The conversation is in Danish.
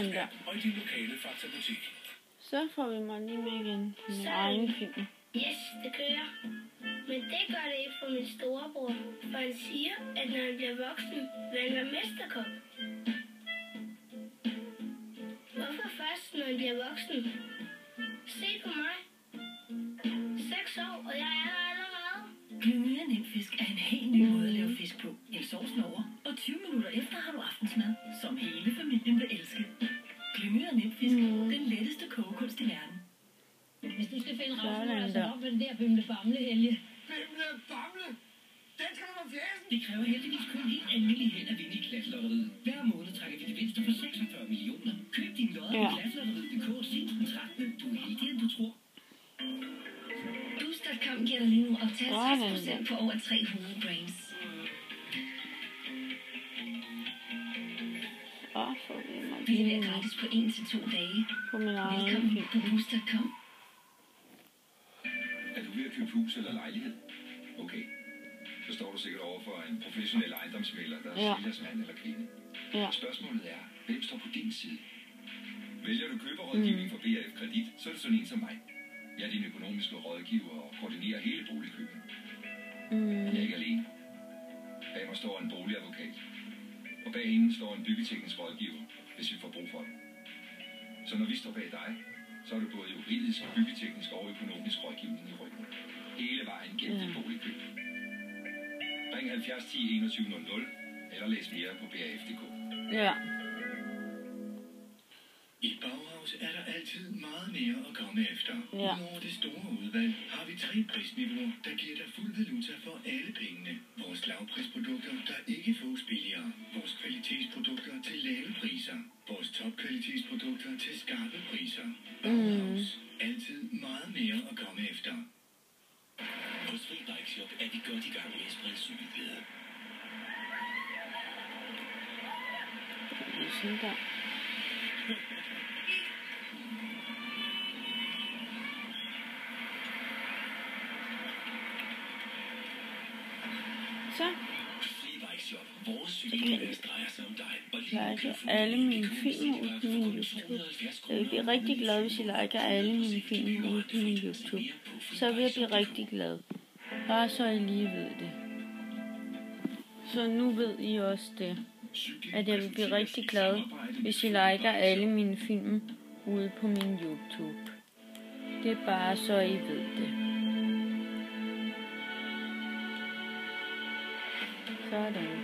Sådan der. Så får vi mig lige med igen på min egen film. Yes, det kører. Men det gør det ikke for min storebror, for han siger, at når han bliver voksen, vil han være mesterkok. Hvorfor først, når han bliver voksen? Se på mig. Seks år, og jeg er der allerede. Glyngere Nemfisk er en helt ny måde at lave fisk på. En sovsen over, og 20 minutter efter har du aftensmad, som hele Hvis du skal finde Sådan Rasmus, så er det der. nok med den der bimle famle helge. Bimle Bamle! Den skal du på fjæsen! Det kræver heldigvis kun helt almindelig held at vinde i klasselotteriet. Hver måned trækker vi gevinster for 46 millioner. Køb din lodder Ja. på klasselotteriet.dk siden den 13. Du er du tror. Boost.com giver dig lige nu op til Sådan 50% på over 300 brands. Og får vi mig Vi lige leverer med gratis på 1-2 dage. på min egen Velkommen på Boost.com. Ved at købe hus eller lejlighed? Okay. Så står du sikkert over for en professionel ejendomsmælder, der er Ja. sælgers mand eller kvinde. Ja. Spørgsmålet er, hvem står på din side? Vælger du køberrådgivning Mm. fra BRF Kredit, så er det sådan en som mig. Jeg er din økonomiske rådgiver og koordinerer hele boligkøbet. Men jeg er Mm. ikke alene. Bag mig står en boligadvokat. Og bag hende står en byggeteknisk rådgiver, hvis vi får brug for det. Så når vi står bag dig, så er det både juridisk, byggeteknisk og økonomisk rådgivning i ryggen. Hele vejen gennem Ja. dit boligkøb. Ring 70 10 21 00, eller læs mere på brf.dk. Ja. I Bauhaus er der altid meget mere at komme efter. Ja. Udover det store udvalg har vi tre prisniveauer, der giver dig fuld valuta for alle pengene. Vores lavprisprodukter, der ikke fås billigere. Bauhaus. Altid meget mere at komme efter. Hos Fri Bike Shop er vi godt i gang med at sprede cykelglæde. Sådan der. Så Kan liker alle mine film ud på min YouTube. 270 Jeg vil blive rigtig glad, hvis I liker alle mine film ud på min YouTube. Så vil jeg blive rigtig glad. Bare så I lige ved det. Så nu ved I også det. At jeg vil blive rigtig glad, hvis I liker alle mine film ude på min YouTube. Det er bare så I ved det. sudden